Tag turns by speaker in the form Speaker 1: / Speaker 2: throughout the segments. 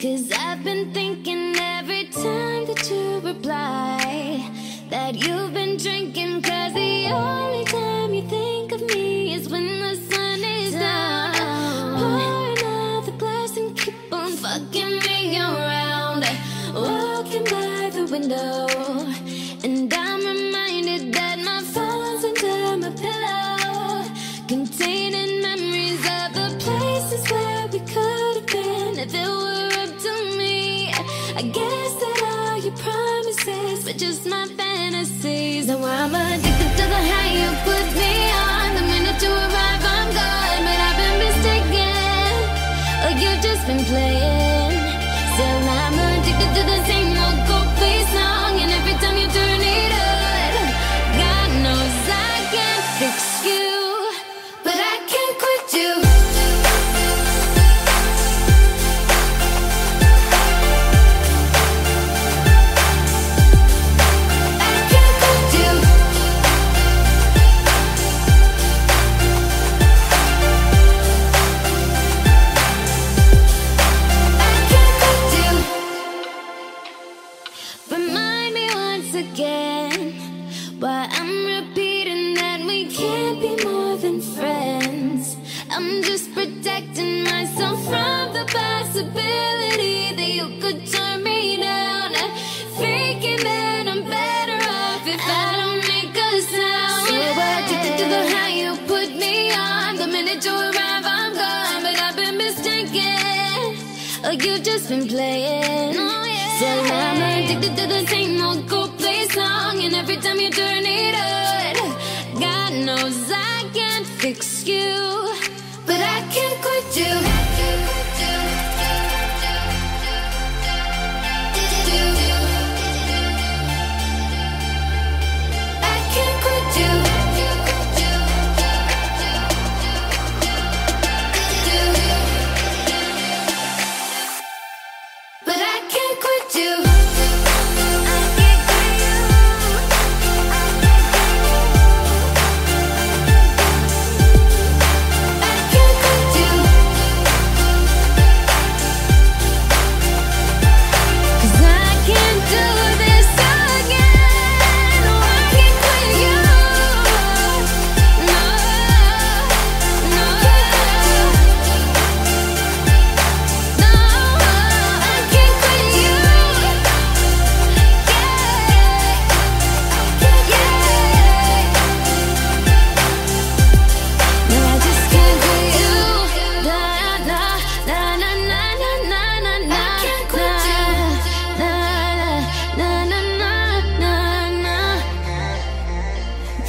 Speaker 1: Cause I've been thinking every time that you reply that you've been drinking. Cause the only time you think of me is when the sun just my fantasies. I'm addicted again why I'm repeating that we can't be more than friends. I'm just protecting myself from the possibility that you could turn me down. Thinking that I'm better off if I don't make a sound. So addicted to the high you put me on. The minute you arrive, I'm gone, but I've been mistaken. Oh, you've just been playing. Oh, yeah. So I'm addicted to the same old Coldplay song, and every time you turn it on, God knows I can't fix you,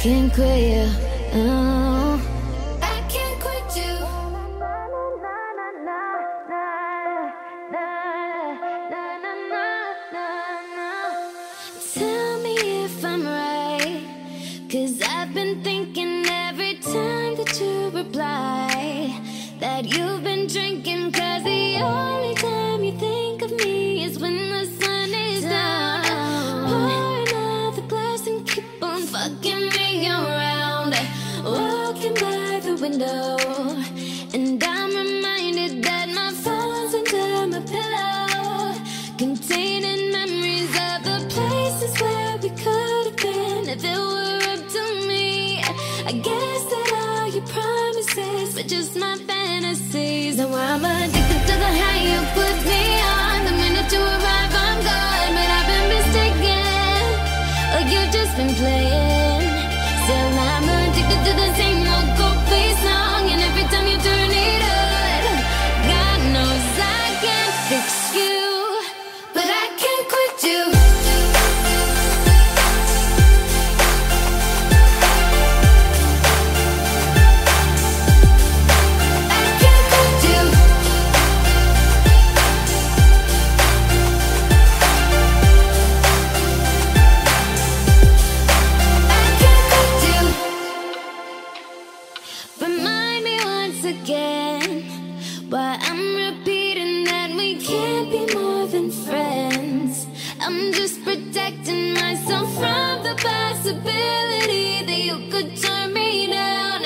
Speaker 1: Can't quit you. Oh. I can't quit you. Tell me if I'm right. Cause I've been thinking every time that you reply that you've been drinking. And I'm reminded that my phone's under my pillow, containing memories of the places where we could have been if it were up to me. I guess that all your promises were just my fantasies. Now I'm addicted to the high you put me I'm just protecting myself from the possibility that you could turn me down.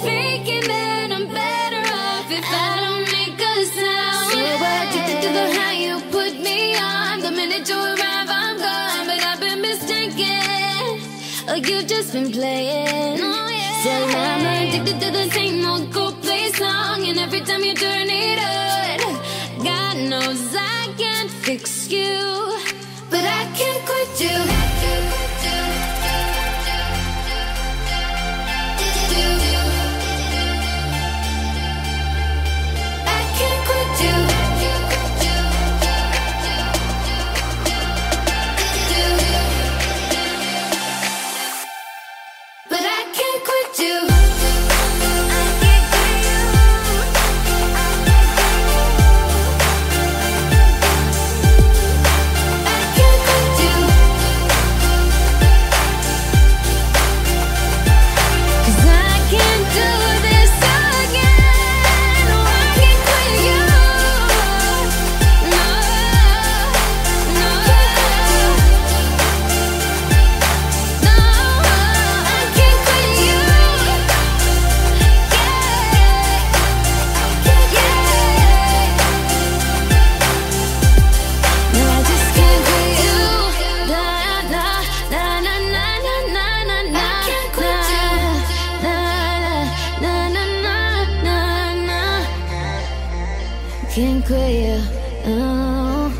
Speaker 1: Thinking that I'm better off if I don't make a sound. So addicted to the high you put me on. The minute you arrive, I'm gone. But I've been mistaken. Oh, you've just been playing. Oh, yeah. So I'm addicted to the same old Coldplay song. And every time you turn it on, God knows I can't fix you. Can't quit you. Na